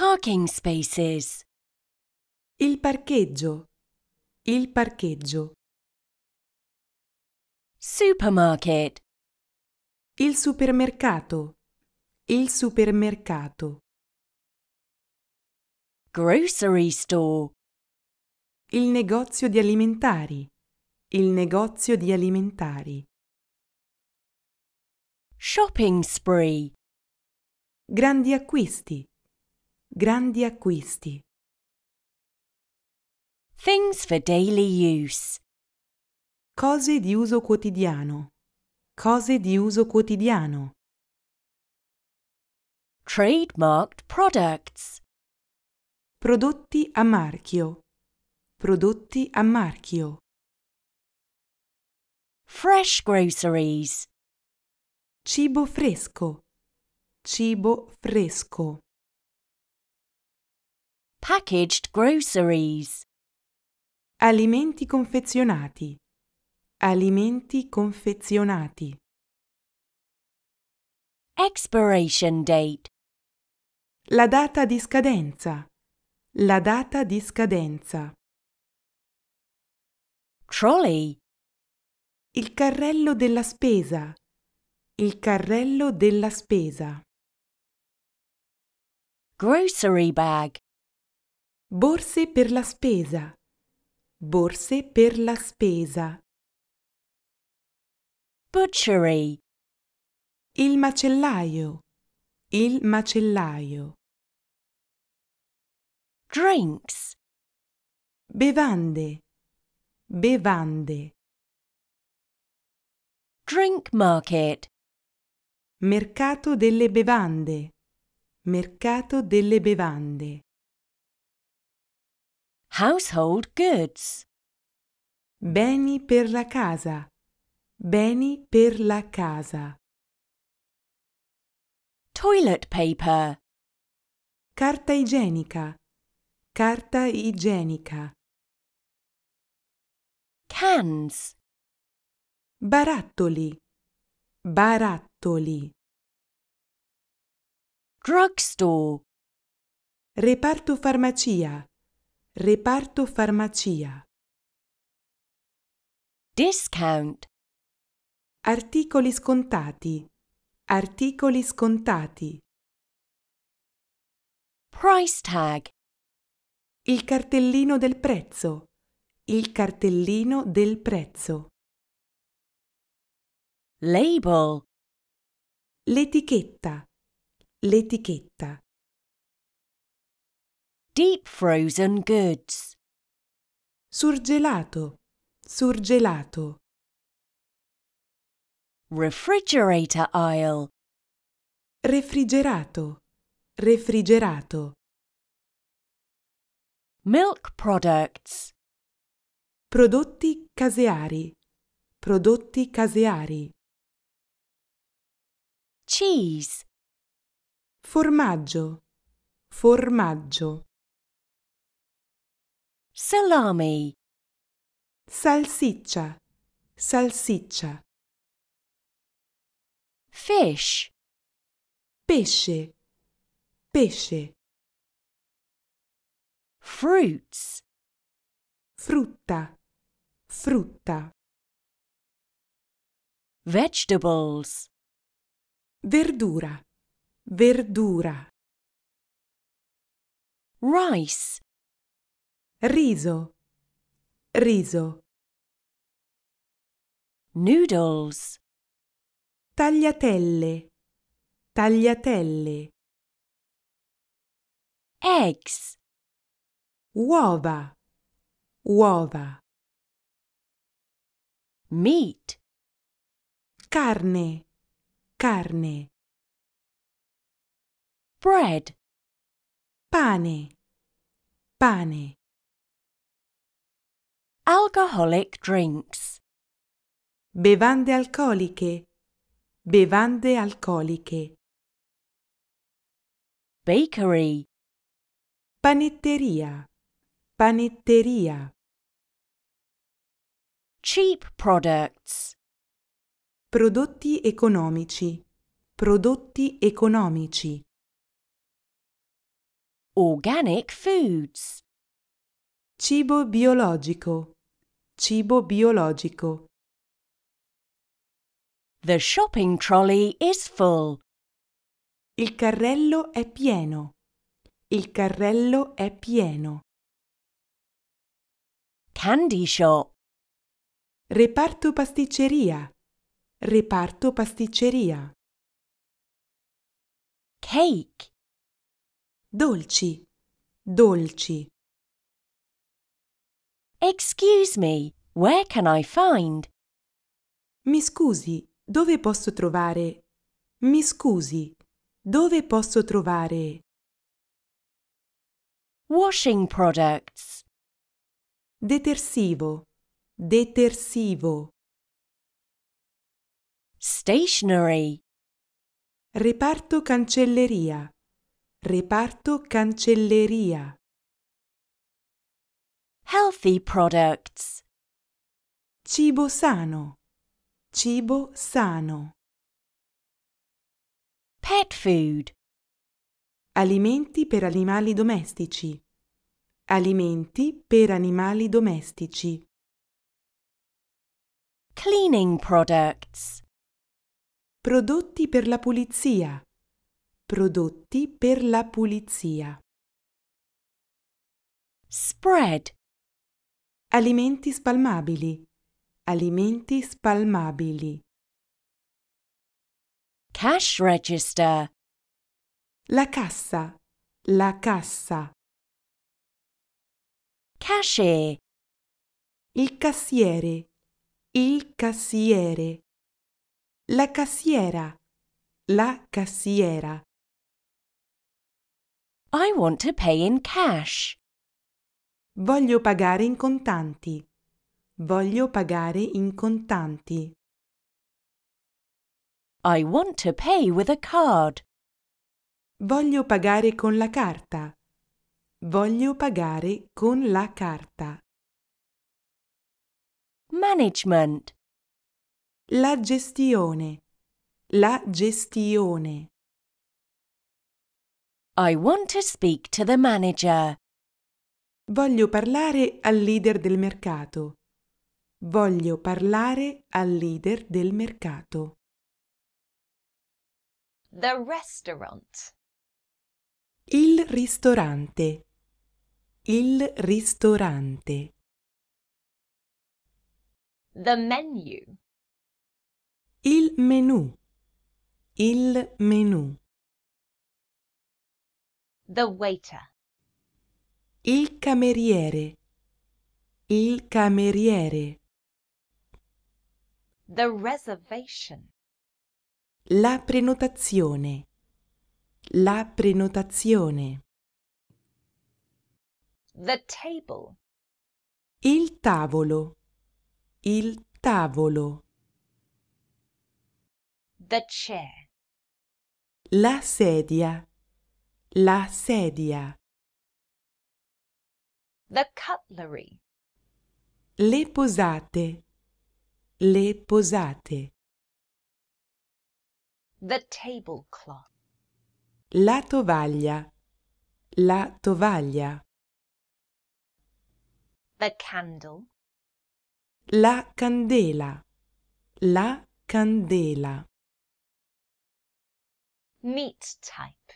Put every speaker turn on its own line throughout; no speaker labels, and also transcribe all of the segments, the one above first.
Parking spaces.
Il parcheggio. Il parcheggio.
Supermarket.
Il supermercato. Il supermercato.
Grocery store.
Il negozio di alimentari. Il negozio di alimentari.
Shopping spree.
Grandi acquisti. Grandi acquisti.
Things for daily use.
Cose di uso quotidiano. Cose di uso quotidiano.
Trademarked products.
Prodotti a marchio. Prodotti a marchio.
Fresh groceries.
Cibo fresco. Cibo fresco.
Packaged groceries.
Alimenti confezionati. Alimenti confezionati.
Expiration date.
La data di scadenza. La data di scadenza.
Trolley.
Il carrello della spesa. Il carrello della spesa.
Grocery bag.
Borse per la spesa. Borse per la spesa.
Butchery.
Il macellaio. Il macellaio.
Drinks.
Bevande. Bevande.
Drink market.
Mercato delle bevande. Mercato delle bevande.
Household goods.
Beni per la casa. Beni per la casa.
Toilet paper.
Carta igienica. Carta igienica.
Cans.
Barattoli. Barattoli.
Drugstore.
Reparto farmacia. Reparto farmacia.
Discount.
Articoli scontati. Articoli scontati.
Price tag.
Il cartellino del prezzo. Il cartellino del prezzo.
Label.
L'etichetta. L'etichetta.
Deep frozen goods.
Surgelato. Surgelato.
Refrigerator aisle.
Refrigerato. Refrigerato.
Milk products.
Prodotti caseari. Prodotti caseari.
Cheese.
Formaggio. Formaggio.
Salami.
Salsiccia. Salsiccia.
Fish.
Pesce. Pesce.
Fruits.
Frutta. Frutta.
Vegetables.
Verdura. Verdura.
Rice.
Riso. Riso.
Noodles.
Tagliatelle. Tagliatelle.
Eggs.
Uova. Uova.
Meat.
Carne. Carne.
Bread.
Pane. Pane.
Alcoholic drinks.
Bevande alcoliche. Bevande alcoliche.
Bakery.
Panetteria. Panetteria.
Cheap products.
Prodotti economici. Prodotti economici.
organic foods.
Cibo biologico. Cibo biologico.
The shopping trolley is full.
Il carrello è pieno. Il carrello è pieno.
Candy shop.
Reparto pasticceria. Reparto pasticceria.
Cake.
Dolci. Dolci.
Excuse me, where can I find?
Mi scusi, dove posso trovare? Mi scusi, dove posso trovare?
Washing products.
Detersivo. Detersivo.
Stationery.
Reparto cancelleria. Reparto cancelleria.
Healthy products.
Cibo sano. Cibo sano.
Pet food.
Alimenti per animali domestici. Alimenti per animali domestici.
Cleaning products.
Prodotti per la pulizia. Prodotti per la pulizia.
Spread.
Alimenti spalmabili. Alimenti spalmabili.
Cash register.
La cassa. La cassa.
Cashier.
Il cassiere. Il cassiere. La cassiera. La cassiera.
I want to pay in cash.
Voglio pagare in contanti. Voglio pagare in contanti.
I want to pay with a card.
Voglio pagare con la carta. Voglio pagare con la carta.
Management.
La gestione. La gestione.
I want to speak to the manager.
Voglio parlare al leader del mercato. Voglio parlare al leader del mercato.
The restaurant.
Il ristorante. Il ristorante.
The menu.
Il menù. Il menù.
The waiter.
Il cameriere. Il cameriere.
The reservation.
La prenotazione. La prenotazione.
The table.
Il tavolo. Il tavolo.
The chair.
La sedia. La sedia.
The cutlery.
Le posate. Le posate.
The tablecloth.
La tovaglia. La tovaglia.
The candle.
La candela. La candela.
Meat type.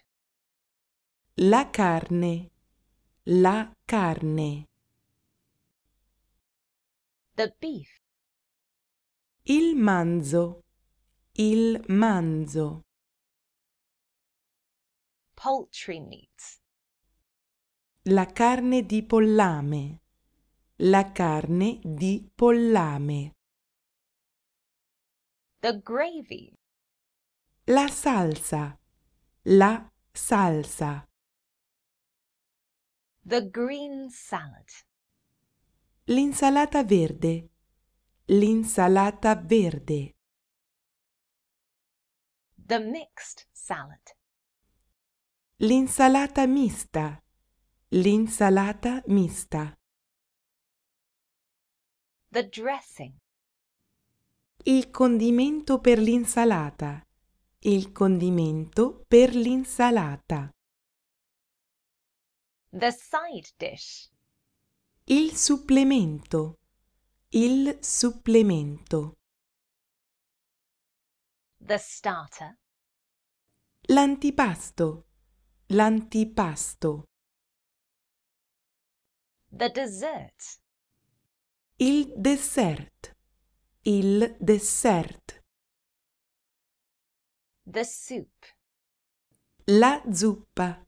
La carne. La carne.
The beef.
Il manzo. Il manzo.
Poultry meat.
La carne di pollame. La carne di pollame.
The gravy.
La salsa. La salsa.
The green salad.
L'insalata verde. L'insalata verde.
The mixed salad.
L'insalata mista. L'insalata mista.
The dressing.
Il condimento per l'insalata. Il condimento per l'insalata.
The side dish.
Il supplemento. Il supplemento.
The starter.
L'antipasto. L'antipasto.
The dessert.
Il dessert. Il dessert.
The soup.
La zuppa.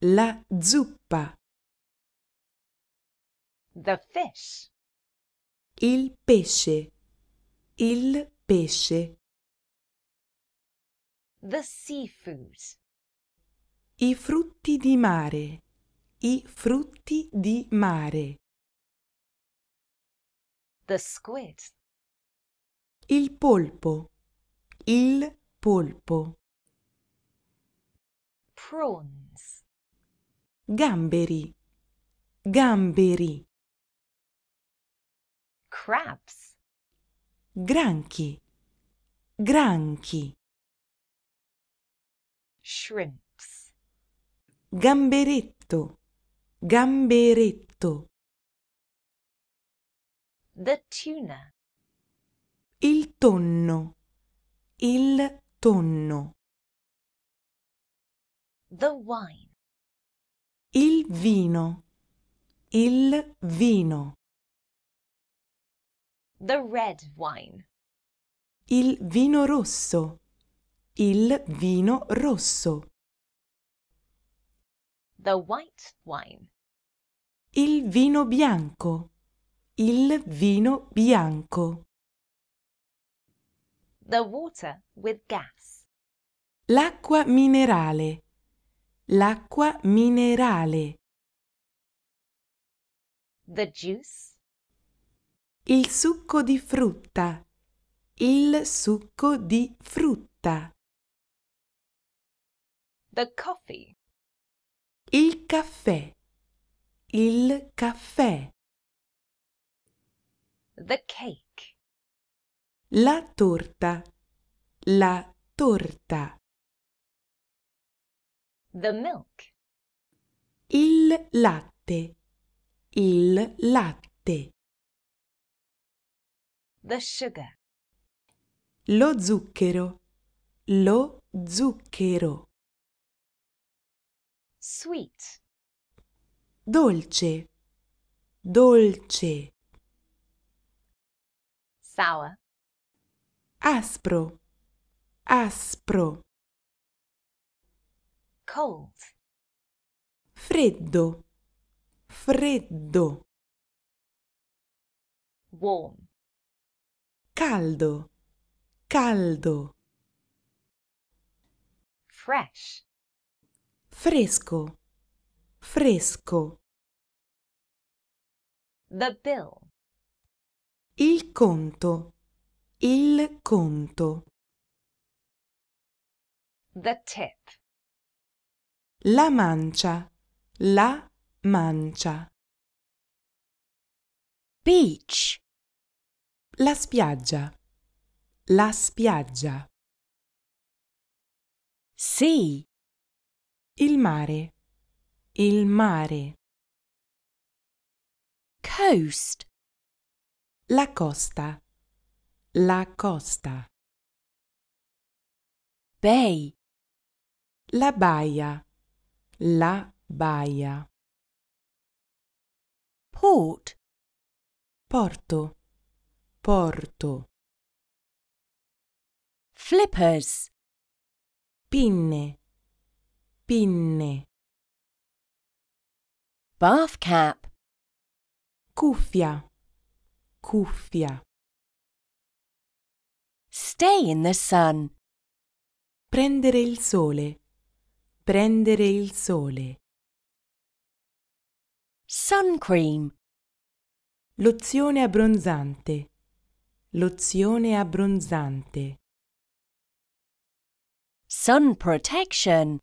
La zuppa.
The fish.
Il pesce. Il pesce.
The seafood.
I frutti di mare. I frutti di mare.
The squid.
Il polpo. Il polpo.
Prawns.
Gamberi. Gamberi.
Crabs.
Granchi. Granchi.
Shrimps.
Gamberetto. Gamberetto.
The tuna.
Il tonno. Il tonno.
The wine.
Il vino. Il vino.
The red wine.
Il vino rosso. Il vino rosso.
The white wine.
Il vino bianco. Il vino bianco.
The water with gas.
L'acqua minerale. L'acqua minerale.
The juice.
Il succo di frutta. Il succo di frutta.
The coffee.
Il caffè. Il caffè.
The cake.
La torta. La torta.
The milk.
Il latte. Il latte.
The sugar.
Lo zucchero. Lo zucchero.
Sweet.
Dolce. Dolce.
Sour.
Aspro. Aspro.
Cold.
Freddo. Freddo.
Warm.
Caldo. Caldo.
Fresh.
Fresco. Fresco.
The bill.
Il conto. Il conto.
The tip.
La mancia. La mancia.
Beach.
La spiaggia. La spiaggia.
Sea.
Il mare. Il mare.
Coast.
La costa. La costa.
Bay.
La baia. La baia.
Port.
Porto. Porto.
Flippers.
Pinne. Pinne.
Bath cap.
Cuffia. Cuffia.
Stay in the sun.
Prendere il sole. Prendere il sole.
Sun cream.
Lozione abbronzante. Lozione abbronzante.
Sun protection.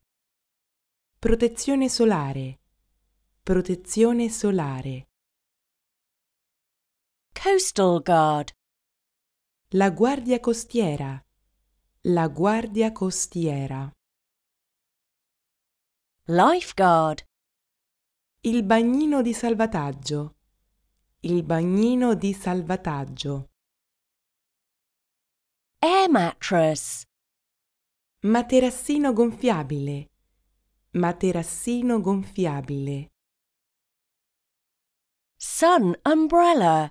Protezione solare. Protezione solare.
Coastal guard.
La guardia costiera. La guardia costiera.
Lifeguard.
Il bagnino di salvataggio. Il bagnino di salvataggio.
Air mattress.
Materassino gonfiabile. Materassino gonfiabile.
Sun umbrella.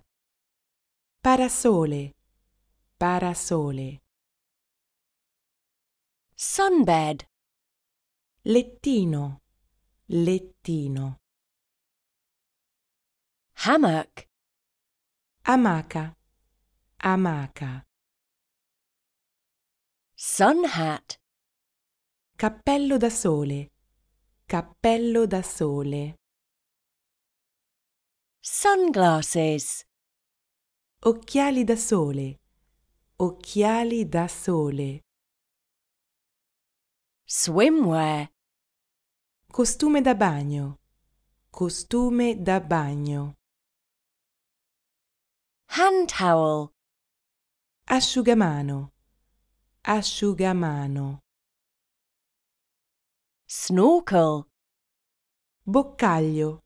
Parasole. Parasole.
Sunbed.
Lettino. Lettino.
Hammock.
Amaca. Amaca.
Sun hat.
Cappello da sole. Cappello da sole.
Sunglasses.
Occhiali da sole. Occhiali da sole.
Swimwear.
Costume da bagno. Costume da bagno.
Hand towel.
Asciugamano. Asciugamano.
Snorkel.
Boccaglio.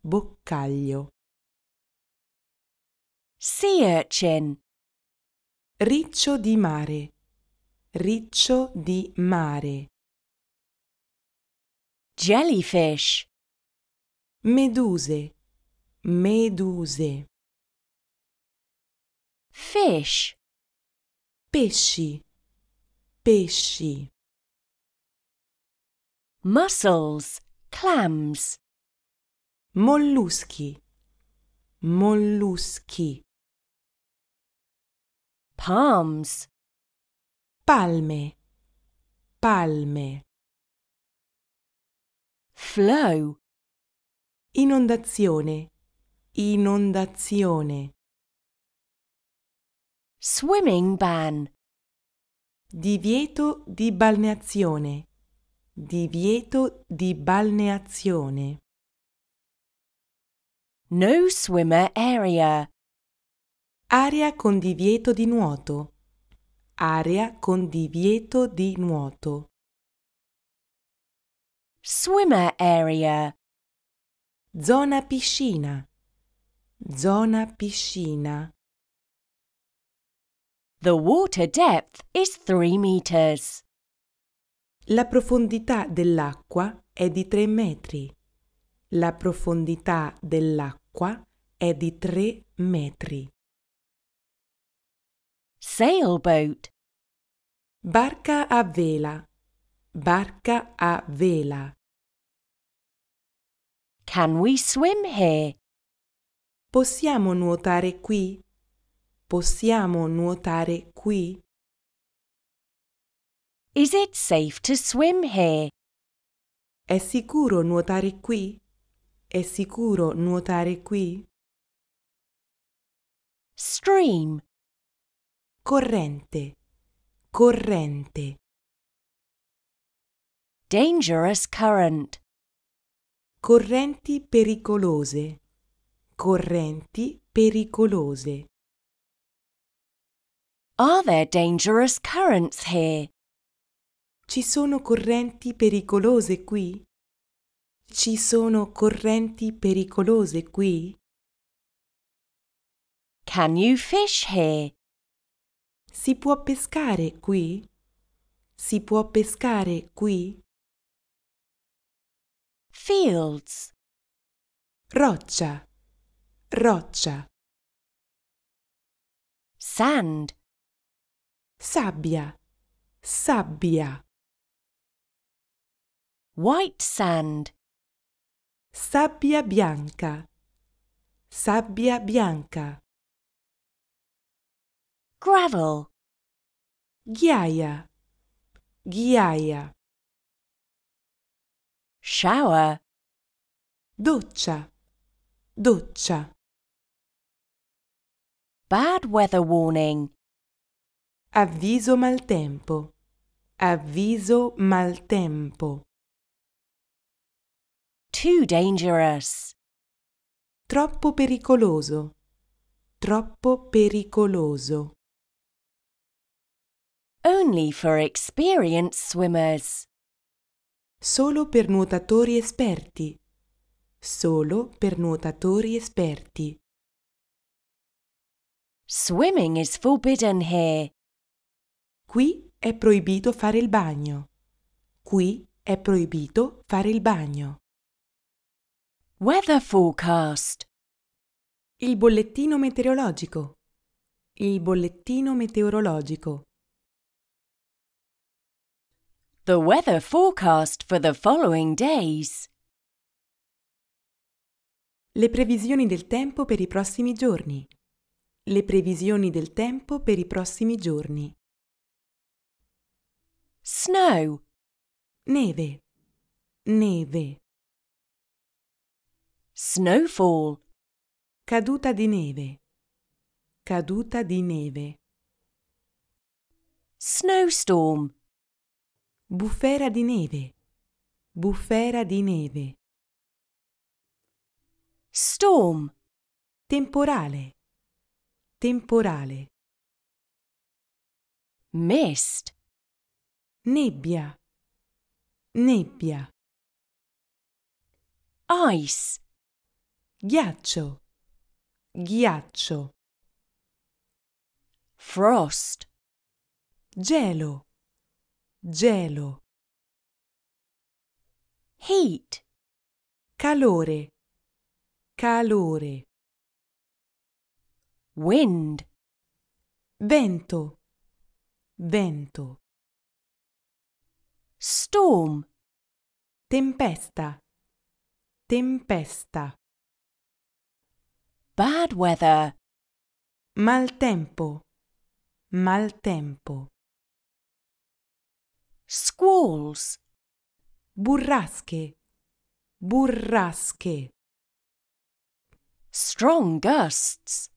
Boccaglio.
Sea urchin.
Riccio di mare. Riccio di mare.
Jellyfish.
Meduse. Meduse.
Fish.
Pesci. Pesci.
Mussels. Clams.
Molluschi. Molluschi.
Palms.
Palme. Palme.
Flow.
Inondazione. Inondazione.
Swimming ban.
Divieto di balneazione. Divieto di balneazione.
No swimmer area.
Area con divieto di nuoto. Area con divieto di nuoto.
Swimmer area.
Zona piscina. Zona piscina.
The water depth is 3 meters.
La profondità dell'acqua è di 3 metri. La profondità dell'acqua è di 3 metri.
Sailboat.
Barca a vela. Barca a vela.
Can we swim here?
Possiamo nuotare qui? Possiamo nuotare qui?
Is it safe to swim here?
È sicuro nuotare qui? È sicuro nuotare qui?
Stream.
Corrente. Corrente.
Dangerous current.
Correnti pericolose. Correnti pericolose.
Are there dangerous currents here?
Ci sono correnti pericolose qui? Ci sono correnti pericolose qui?
Can you fish here?
Si può pescare qui? Si può pescare qui?
Fields.
Roccia. Roccia.
Sand.
Sabbia. Sabbia.
White sand.
Sabbia bianca. Sabbia bianca.
Gravel.
Ghiaia. Ghiaia.
Shower.
Doccia. Doccia.
Bad weather warning.
Avviso maltempo. Avviso maltempo.
Too dangerous.
Troppo pericoloso. Troppo pericoloso.
Only for experienced swimmers.
Solo per nuotatori esperti. solo per nuotatori esperti.
Swimming is forbidden here.
Qui è proibito fare il bagno. Qui è proibito fare il bagno.
Weather forecast.
Il bollettino meteorologico. Il bollettino meteorologico.
The weather forecast for the following days.
Le previsioni del tempo per i prossimi giorni. Le previsioni del tempo per i prossimi giorni.
Snow,
Neve. Neve.
snowfall,
Caduta di neve. Caduta di neve.
snowstorm,
Bufera di neve. Bufera di neve.
storm,
Temporale. Temporale.
mist,
Nebbia. Nebbia.
ice,
Ghiaccio. Ghiaccio.
frost,
Gelo. Gelo.
heat,
Calore. Calore.
wind,
Vento. Vento.
storm,
Tempesta. Tempesta.
bad weather,
Maltempo. Maltempo.
Squalls,
Burrasche. Burrasche.
strong gusts,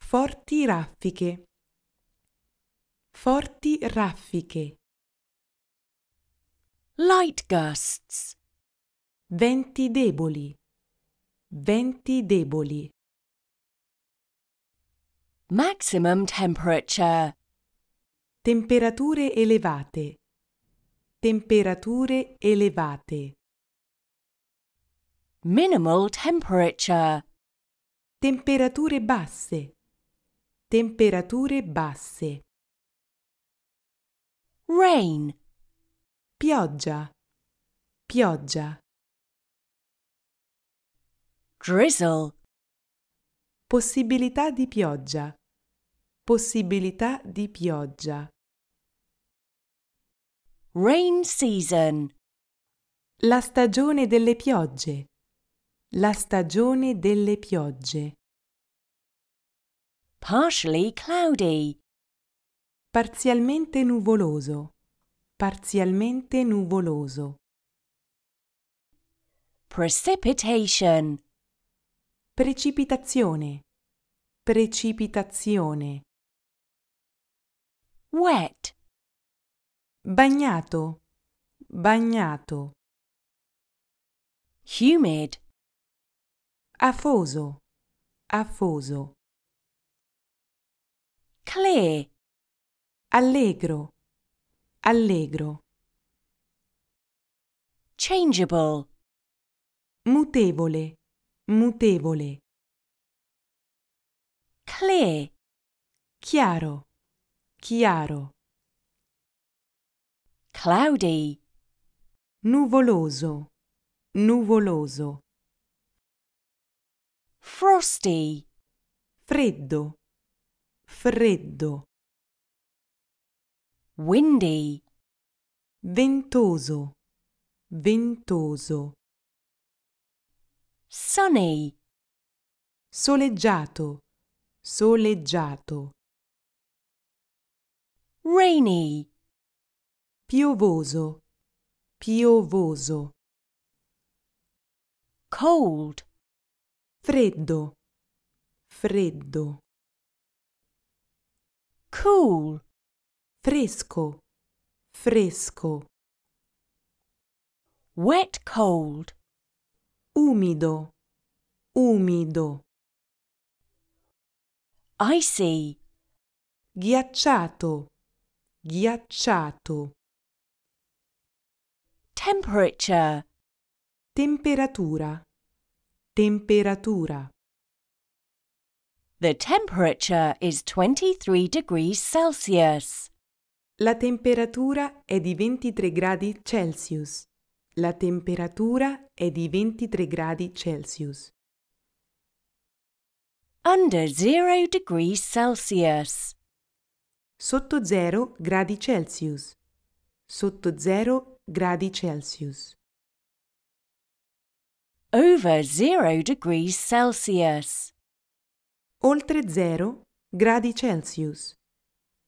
Forti raffiche. Forti raffiche.
light gusts,
Venti deboli. Venti deboli.
maximum temperature,
Temperature elevate. Temperature elevate.
minimal temperature,
Temperature basse. Temperature basse.
rain,
Pioggia. Pioggia.
drizzle,
Possibilità di pioggia. Possibilità di pioggia.
Rain season,
La stagione delle piogge. La stagione delle piogge.
partially cloudy,
Parzialmente nuvoloso. Parzialmente nuvoloso.
precipitation,
Precipitazione. Precipitazione.
wet,
Bagnato. Bagnato.
humid,
Afoso. Afoso.
clear,
Allegro. Allegro.
changeable,
Mutevole. Mutevole.
clear,
Chiaro. Chiaro.
Cloudy,
Nuvoloso. Nuvoloso.
frosty,
Freddo. Freddo.
windy,
Ventoso. Ventoso.
sunny,
Soleggiato. Soleggiato.
rainy,
Piovoso. Piovoso.
cold,
Freddo. Freddo.
cool,
Fresco. Fresco.
wet cold,
Umido. Umido.
icy,
Ghiacciato. Ghiacciato.
Temperature,
Temperatura. temperatura.
The temperature is 23 degrees Celsius.
La temperatura è di 23 gradi Celsius. La temperatura è di 23 gradi Celsius.
Under 0 degrees Celsius.
Sotto 0 gradi Celsius. Sotto 0 gradi Celsius.
Over 0 degrees Celsius.
Oltre 0 gradi Celsius.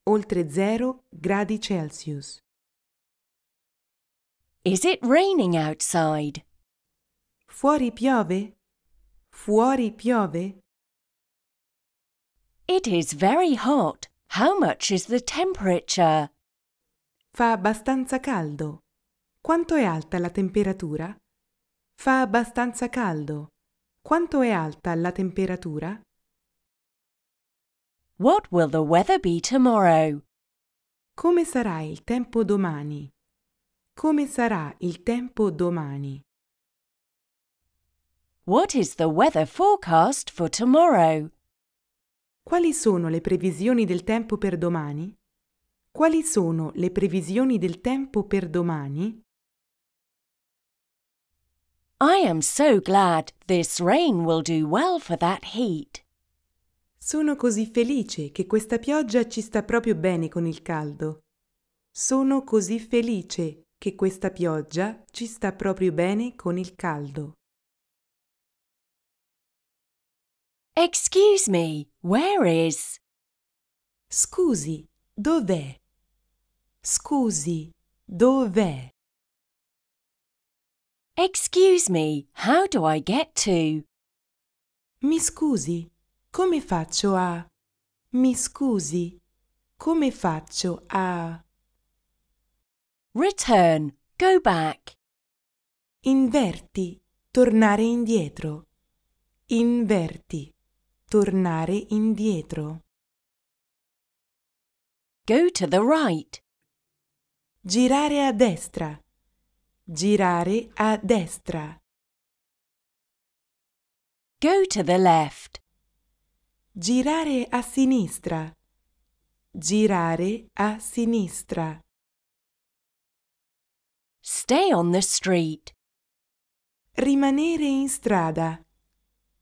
Oltre 0 gradi Celsius.
Is it raining outside?
Fuori piove? Fuori piove?
It is very hot. How much is the temperature?
Fa abbastanza caldo. Quanto è alta la temperatura? Fa abbastanza caldo. Quanto è alta la temperatura?
What will the weather be tomorrow?
Come sarà il tempo domani? Come sarà il tempo domani?
What is the weather forecast for tomorrow?
Quali sono le previsioni del tempo per domani? Quali sono le previsioni del tempo per domani?
I am so glad this rain will do well for that heat.
Sono così felice che questa pioggia ci sta proprio bene con il caldo. Sono così felice che questa pioggia ci sta proprio bene con il caldo.
Excuse me, where is?
Scusi, dov'è? Scusi, dov'è?
Excuse me, how do I get to?
Mi scusi, come faccio a... Mi scusi, come faccio a...
Return, go back.
Inverti, tornare indietro. Inverti, tornare indietro.
Go to the right.
Girare a destra. Girare a destra.
Go to the left.
Girare a sinistra. Girare a sinistra.
Stay on the street.
Rimanere in strada.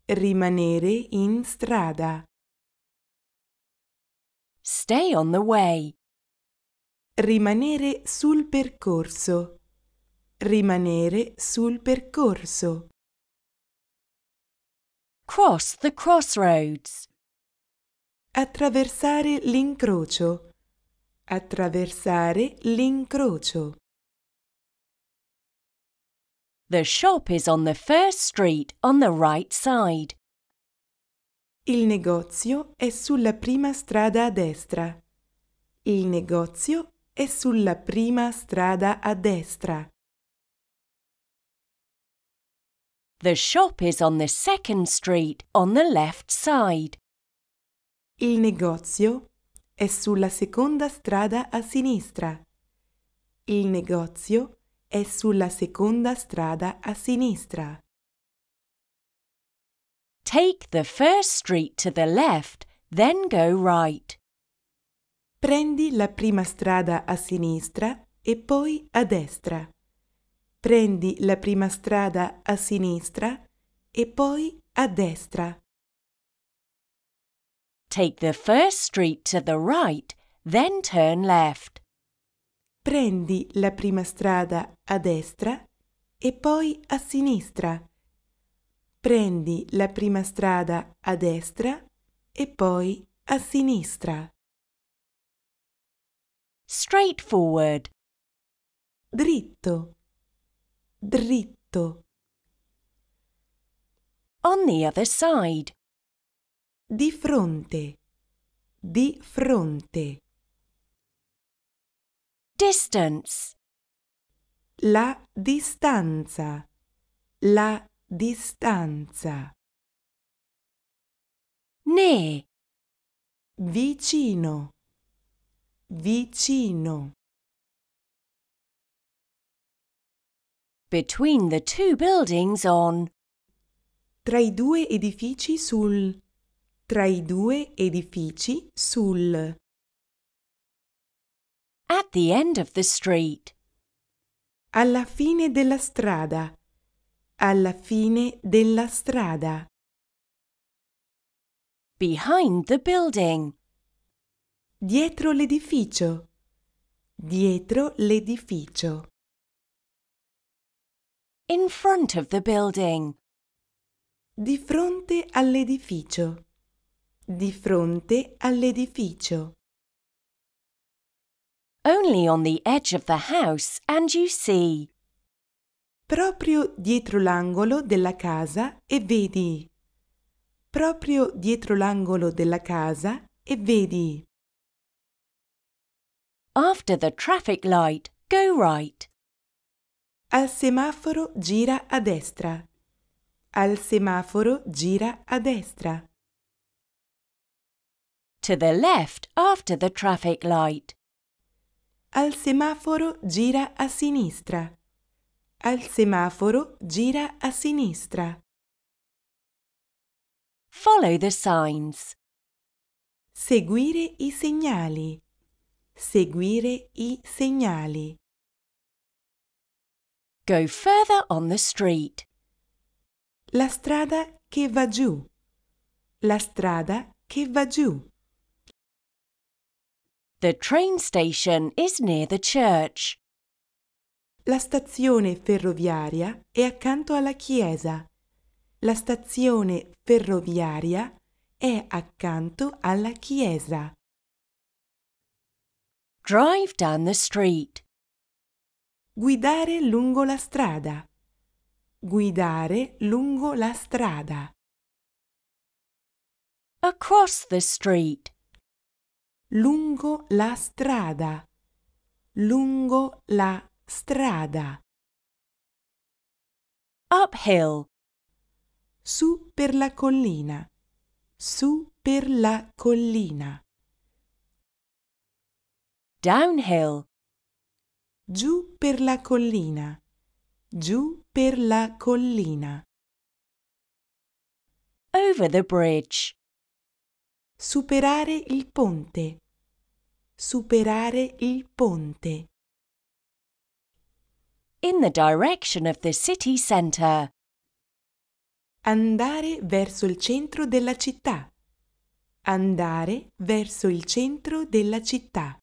Rimanere in strada.
Stay on the way.
Rimanere sul percorso. Rimanere sul percorso.
Cross the crossroads.
Attraversare l'incrocio. Attraversare l'incrocio.
The shop is on the first street on the right side.
Il negozio è sulla prima strada a destra. Il negozio è sulla prima strada a destra.
The shop is on the second street on the left side.
Il negozio è sulla seconda strada a sinistra. Il negozio è sulla seconda strada a sinistra.
Take the first street to the left, then go right.
Prendi la prima strada a sinistra e poi a destra. Prendi la prima strada a sinistra e poi a destra.
Take the first street to the right, then turn left.
Prendi la prima strada a destra e poi a sinistra. Prendi la prima strada a destra e poi a sinistra.
Straightforward.
Dritto. Dritto.
On the other side.
Di fronte. Di fronte.
Distance.
La distanza. La distanza.
Near.
Vicino. Vicino.
Between the two buildings on.
tra i due edifici sul tra i due edifici sul
At the end of the street.
alla fine della strada alla fine della strada
Behind the building.
dietro l'edificio dietro l'edificio
In front of the building.
di fronte all'edificio di fronte all'edificio
Only on the edge of the house and you see.
proprio dietro l'angolo della casa e vedi proprio dietro l'angolo della casa e vedi
After the traffic light, go right.
Al semaforo gira a destra. Al semaforo gira a destra.
To the left after the traffic light.
al semaforo gira a sinistra. Al semaforo gira a sinistra.
Follow the signs.
seguire i segnali. Seguire i segnali
Go further on the street.
La strada che va giù. La strada che va giù.
The train station is near the church.
La stazione ferroviaria è accanto alla chiesa. La stazione ferroviaria è accanto alla chiesa.
Drive down the street.
Guidare lungo la strada. Guidare lungo la strada.
Across the street.
Lungo la strada. Lungo la strada.
Uphill.
Su per la collina. Su per la collina.
Downhill.
Giù per la collina. Giù per la collina.
Over the bridge.
Superare il ponte. Superare il ponte.
In the direction of the city centre.
Andare verso il centro della città. Andare verso il centro della città.